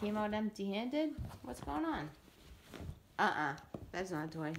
came out empty-handed? What's going on? Uh-uh, that's not a toy.